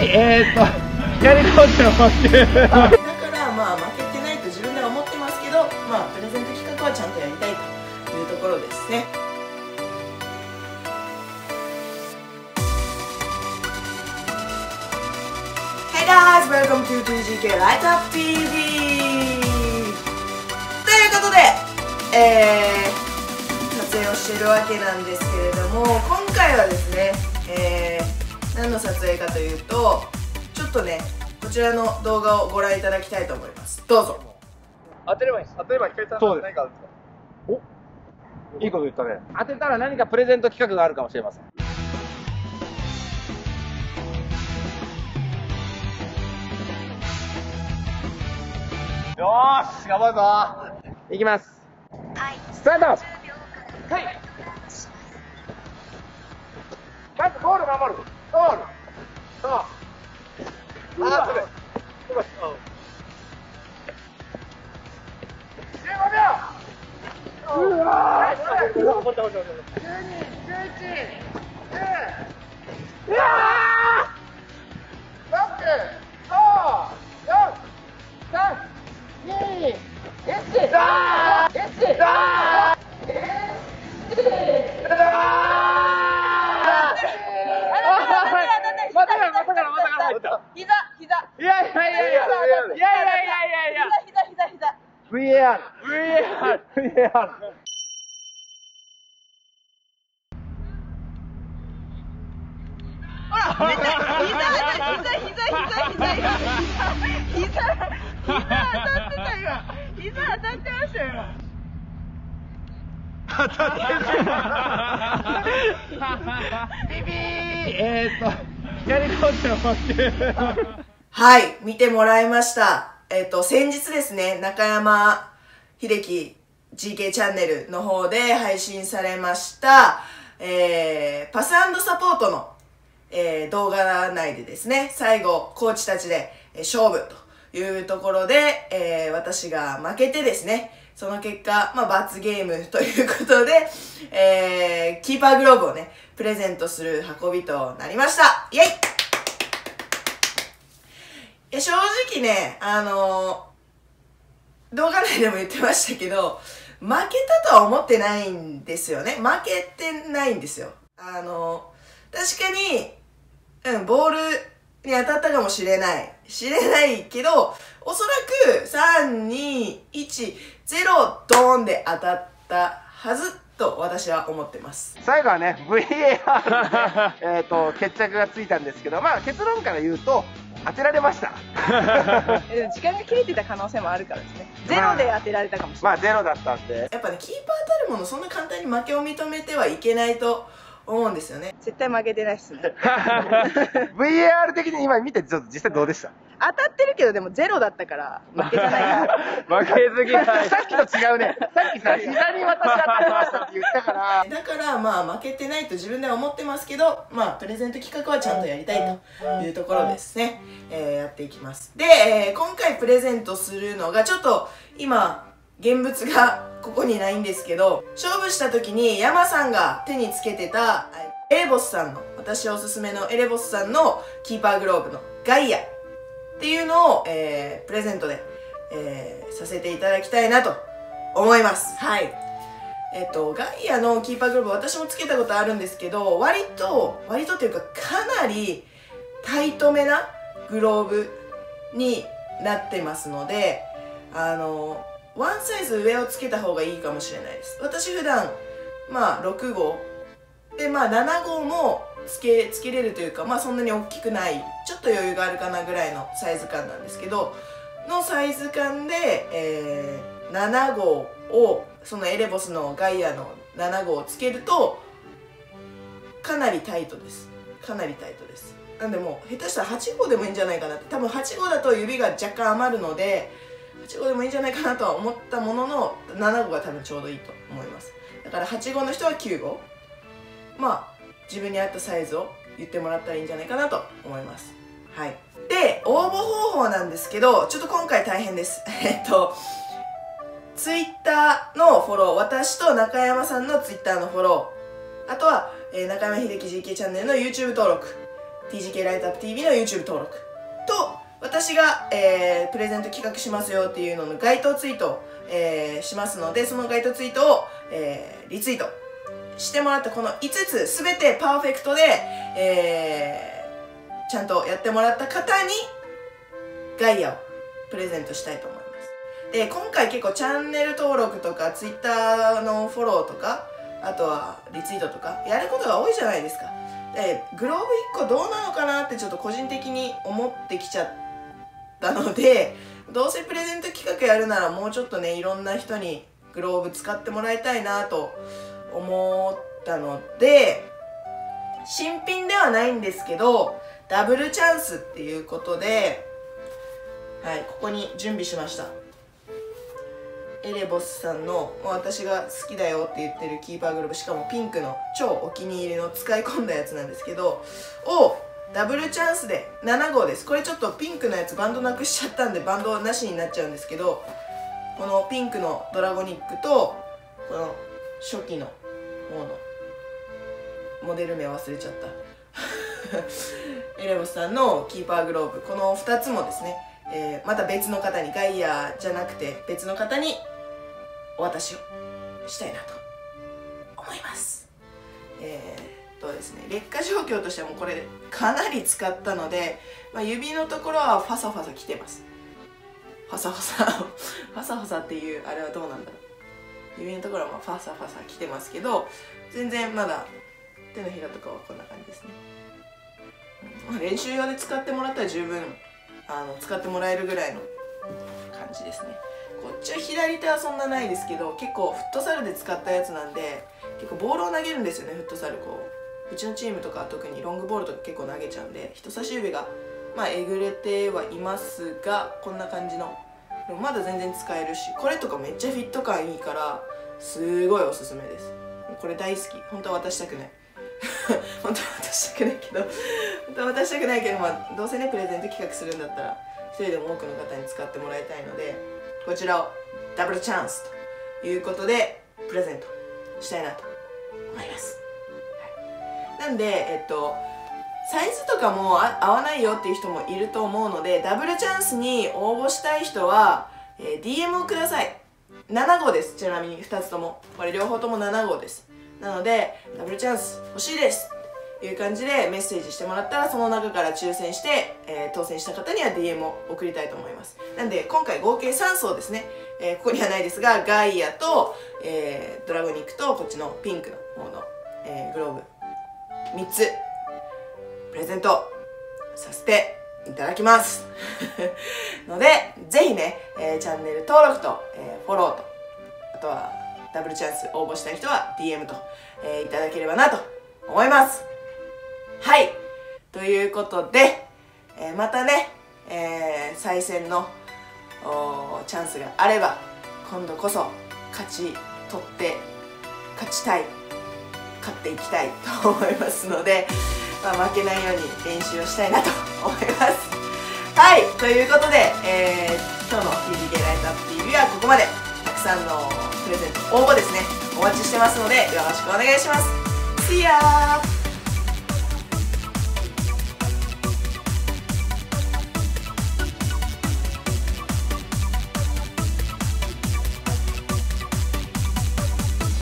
えー、っとやり込んでますだからまあ負けてないと自分では思ってますけどまあプレゼント企画はちゃんとやりたいというところですね Hey guys! Welcome to 2GK Light Up TV! ということで、えー、撮影をしているわけなんですけれども今回はですね、えー、何の撮影かというとちょっとねこちらの動画をご覧いただきたいと思います。どうぞ。当てればいいです。例えば、光さんそうです。何かあるんですか？いいこと言ったね。当てたら何かプレゼント企画があるかもしれません。よーし、頑張るぞ。いきます。スタート。はい。まずゴール守るゴールああ、すぐ。15秒 10, 10, 10, 10, 10, 10, 10, 10, 10, 10, VAR ほら膝膝膝膝膝膝膝膝当たってたよ膝当たってましたよ当たってたビビーえーっとやり込んでますはい見てもらいました。えっ、と先日ですね中山秀樹 GK チャンネルの方で配信されましたえー、パスサポートの、えー動画内でですね最後コーチたちで、勝負というところで、えー私が負けてですねその結果、まあ、罰ゲームということで、えー、キーパーグローブをね、プレゼントする運びとなりました。イェイ、正直ね、あのー動画内でも言ってましたけど、負けたとは思ってないんですよね。負けてないんですよ。あのー確かに、うん、ボールに当たったかもしれない。知れないけど、おそらく、3、2、1、0、ドーンで当たったはずと私は思ってます。最後はね VAR でえーっと決着がついたんですけどまあ結論から言うと当てられました 時間が切れてた可能性もあるからですねゼロで当てられたかもしれない。まあゼロだったんで。やっぱね、キーパーたるもの、そんな簡単に負けを認めてはいけないと思うんですよね。絶対負けてないっすね。VAR 的に今見てちょっと実際どうでした？当たってるけどでもゼロだったから負けじゃないな。負けず嫌い。さっきと違うね。さっきさ 膝に私当たりましたって言ったから。だから、まあ、負けてないと自分では思ってますけど、まあ、プレゼント企画はちゃんとやりたいというところですね。えーやっていきます。で、えー今回プレゼントするのが、ちょっと、今、現物がここにないんですけど、勝負した時に山さんが手につけてた、エレボスさんの、私おすすめのエレボスさんのキーパーグローブのガイアっていうのを、えープレゼントで、えーさせていただきたいなと思います。はい。えっと、ガイアのキーパーグローブ私もつけたことあるんですけど、割と、割とというかかなりタイトめなグローブになってますので、あの、ワンサイズ上をつけた方がいいかもしれないです。私普段、まあ6号、で、まあ7号もつけ、つけれるというか、まあそんなに大きくない、ちょっと余裕があるかなぐらいのサイズ感なんですけど、のサイズ感で、えー、7号をそのエレボスのガイアの7号をつけるとかなりタイトです。かなりタイトです。なんでもう下手したら8号でもいいんじゃないかなって。多分8号だと指が若干余るので8号でもいいんじゃないかなとは思ったものの7号が多分ちょうどいいと思います。だから8号の人は9号まあ自分に合ったサイズを言ってもらったらいいんじゃないかなと思います。はい。で応募方法なんですけどちょっと今回大変です。えっとツイッターのフォロー私と中山さんのツイッターのフォロー。あとは、えー中山秀樹 GK チャンネルの YouTube 登録。TGK ライトアップ TV の YouTube 登録。と私が、えープレゼント企画しますよっていうのの該当ツイートを、えーしますのでその該当ツイートを、えーリツイートしてもらったこの5つ全てパーフェクトで、えーちゃんとやってもらった方にガイアをプレゼントしたいと思います。で今回結構チャンネル登録とか Twitter のフォローとかあとはリツイートとかやることが多いじゃないですか。でグローブ1個どうなのかなってちょっと個人的に思ってきちゃったので どうせプレゼント企画やるならもうちょっとねいろんな人にグローブ使ってもらいたいなと思ったので新品ではないんですけどダブルチャンスっていうことではいここに準備しました。エレボスさんの私が好きだよって言ってるキーパーグローブしかもピンクの超お気に入りの使い込んだやつなんですけどをダブルチャンスで7号です。これちょっとピンクのやつバンドなくしちゃったんでバンドなしになっちゃうんですけどこのピンクのドラゴニックとこの初期の方の。モデル名忘れちゃった。エレボスさんのキーパーグローブ。この2つもですね、えーまた別の方にガイアじゃなくて別の方にお渡しをしたいなと。思います。えーっとですね劣化状況としてはもうこれかなり使ったので、まあ、指のところはファサファサきてます。ファサファサファサファサっていうあれはどうなんだろう。指のところはまあファサファサきてますけど全然まだ手のひらとかはこんな感じですね。練習用で使ってもらったら十分あの使ってもらえるぐらいの感じですね。こっちは左手はそんなないですけど結構フットサルで使ったやつなんで結構ボールを投げるんですよねフットサルこう。うちのチームとか特にロングボールとか結構投げちゃうんで人差し指がまあえぐれてはいますがこんな感じのもまだ全然使えるしこれとかめっちゃフィット感いいからすごいおすすめです。これ大好き。本当は渡したくない。本当は渡したくないけど本当は渡したくないけど、まあ、どうせねプレゼント企画するんだったら一人でも多くの方に使ってもらいたいのでこちらをダブルチャンスということでプレゼントしたいなと思います、はい、なんでえっとサイズとかも合わないよっていう人もいると思うのでダブルチャンスに応募したい人は、えー DM をください。7号です。ちなみに2つとも。これ両方とも7号です。なのでダブルチャンス欲しいです。っていう感じでメッセージしてもらったらその中から抽選して、えー当選した方には DM を送りたいと思います。なんで今回合計3層ですね、えーここにはないですがガイアと、えードラゴニックとこっちのピンクの方の、えグローブ。3つ。プレゼント。させていただきます。のでぜひね、えーチャンネル登録と、えーフォローとあとはダブルチャンス応募したい人は DM と、えーいただければなと思います。はい。ということで、えまたね、え再戦のチャンスがあれば今度こそ勝ち取って勝ちたい勝っていきたいと思いますので、まあ、負けないように練習をしたいなと思います。はいということで、えー今日の TGK ライトアップ TV はここまでたくさんのプレゼント応募ですね。お待ちしてますのでよろしくお願いします。See ya!